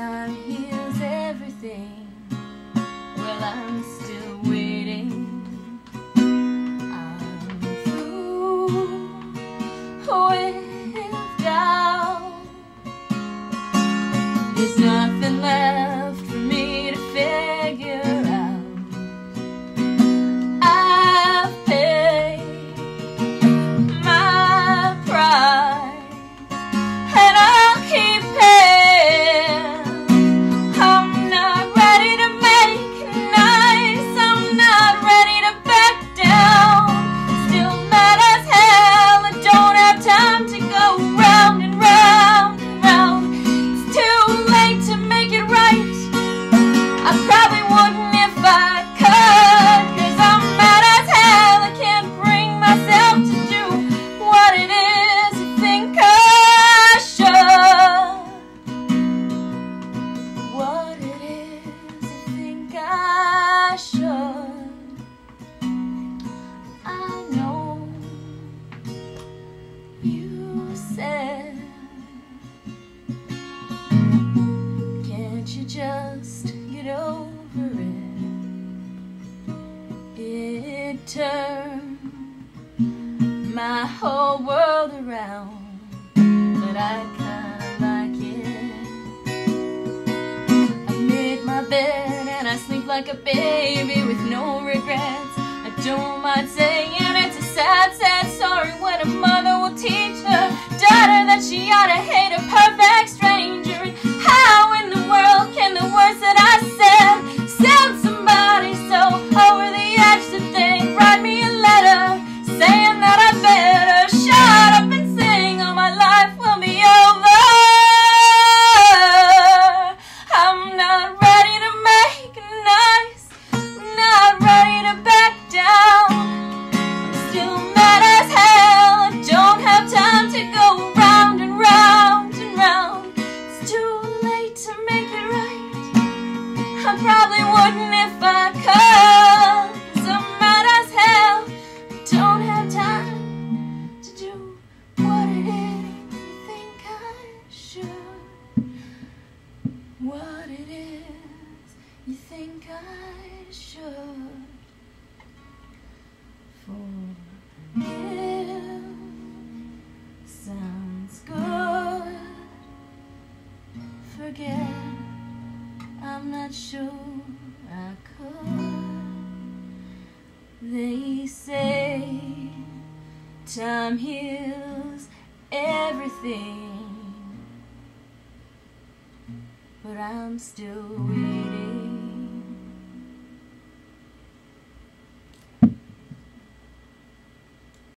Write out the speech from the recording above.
time heals everything. Well, I'm There's nothing It turned my whole world around, but I kinda like it. I made my bed and I sleep like a baby with no regrets. I don't mind saying it's a sad, sad story when a mother will teach her daughter that she ought to hate a perfect I probably wouldn't if I could. Cause I'm mad as hell. I don't have time to do what it is you think I should. What it is you think I should. Forgive I'm not sure I could. They say time heals everything, but I'm still waiting.